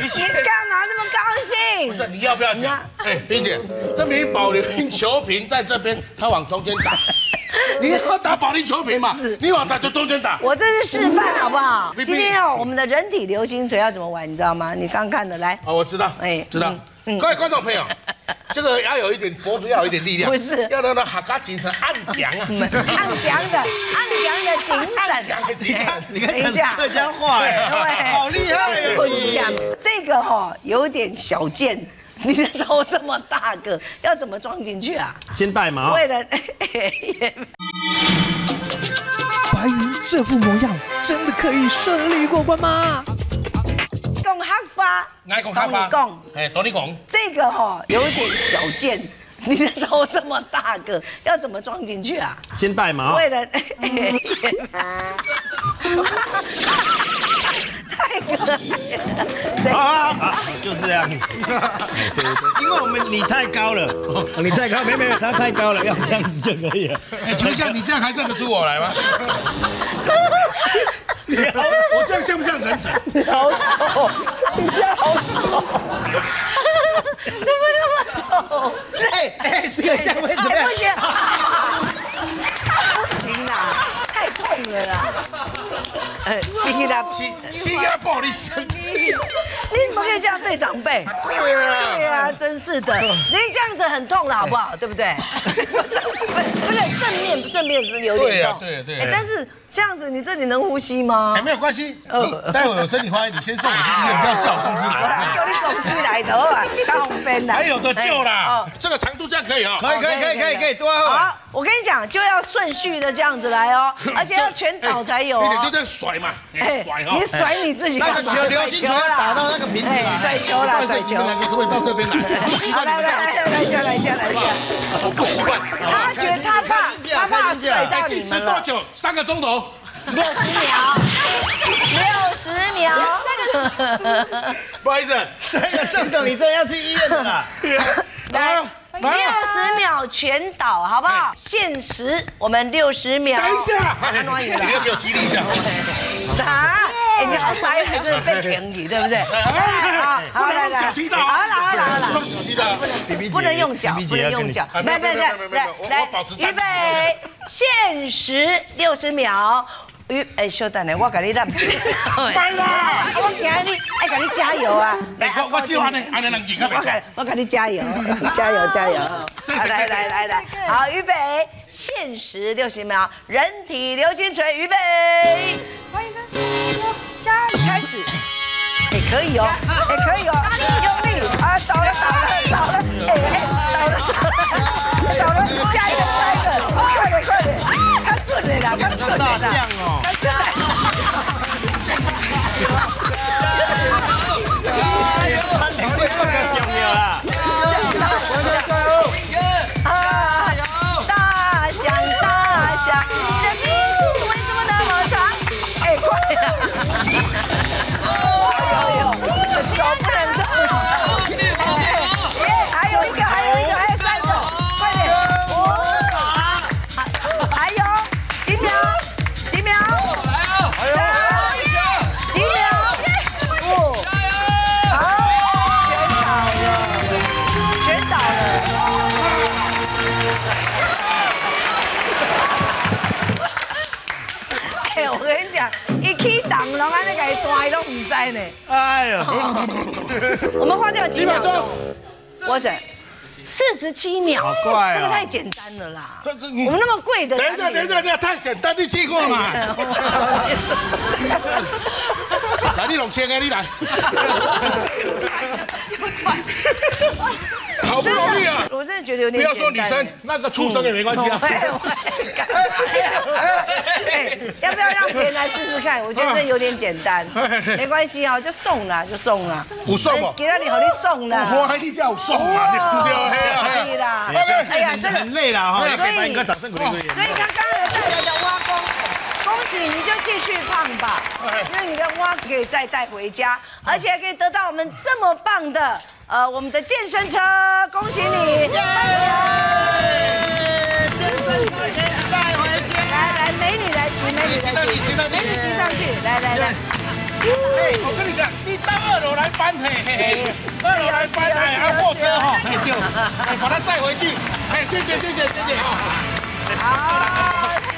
你你干嘛那么高兴？不是你要不要讲？哎，冰姐，这名保龄球瓶在这边，他往中间打。你要打保龄球瓶嘛？你往他就中间打。我这是示范好不好？今天哦，我们的人体流星锤要怎么玩，你知道吗？你刚看的来。哦，我知道，哎，知道。各位观众朋友，这个要有一点脖子，要有一点力量，不是？要让它哈嘎精神暗强啊，暗强的，暗强的精神，暗强的精神。你看一下客家话，哎，好厉害哦！这个哈有点小件。你的头这么大个，要怎么装进去啊？先戴嘛。为了白云这副模样，真的可以顺利过关吗？讲黑发，哪讲黑发？讲，哎，多你讲。这个哈有一点小件，你的头这么大个，要怎么装进去啊？先戴嘛。为了。太可爱了！啊，就是这样子。对对，因为我们你太高了，你太高，没没有，他太高了，要这样子就可以了。哎，丞相，你这样还认得出我来吗？你好，我这样像不像人整？你好丑，你这样好丑，怎么那么丑？哎哎，这个这样会怎么样？不行，不行啦，太痛了啦。新加新新加坡的声音，你怎么可以这样对长辈？对啊，对啊，真是的，你这样子很痛的好不好？对不对？不是，不是正面正面是有点痛，对对对，但是。这样子，你这里能呼吸吗？没有关系，呃，待会有身体发炎，你先送我去医院，不要叫我工资。我来。叫你公司来的，当兵。还有多救啦，这个长度这样可以哦、可以可以可以可以可以，对啊。好，我跟你讲，就要顺序的这样子来哦、而且要全倒才有、哦。就这样甩嘛，甩、你甩你自己。那个球，流星球要打到那个瓶子。甩球啦，甩球。你们两个可不可以到这边来？不习惯。来来来来来，就来就来就。我不习惯。他觉得他怕，他怕甩到你们了。多久？三个钟头。六十秒，六十秒，不好意思，三个钟头，你真的要去医院的啦。来，六十秒全倒，好不好？限时，我们六十秒。等一下，你要给我激励一下。打，哎，你好呆，还是被便宜，对不对？好，好来来，不能脚踢到，不能用脚，不能用脚，来来来来来，预备，限时六十秒。预哎，稍等咧，我给你揽住。快啦！我惊你，哎给你加油啊！来，我我计划呢，安尼能赢啊！我我给你加油，加 油加油！来来来来，好，预备，限时六十秒，人体流星锤，预备，欢迎加油，开始，哎，可以哦，哎，可以哦，在呢，哎呀，我们花掉几秒钟？我整四十七秒，好快这个太简单了啦。这这我们那么贵的，等一下等一下，太简单，你去过嘛？来，你两千个，你来。好不容易啊！我真的觉得有点。不要说女生，那个畜生也没关系啊。要不要让别人来试试看？我觉得有点简单，没关系啊，就送了就送了。我送嘛，给到你好，你送了。我还是叫送嘛，可以啦。哎呀，真的很累了哈，所以。所以刚刚带来的挖工，恭喜你就继续胖吧，因为你的挖可以再带回家，而且可以得到我们这么棒的呃我们的健身车，恭喜你！耶！健来来，我跟你讲，你到二楼来搬，嘿嘿嘿，二楼来搬，哎，啊，货车哈，哎，把它载回去，哎，谢谢谢谢谢谢，好。